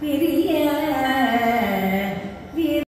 Maybe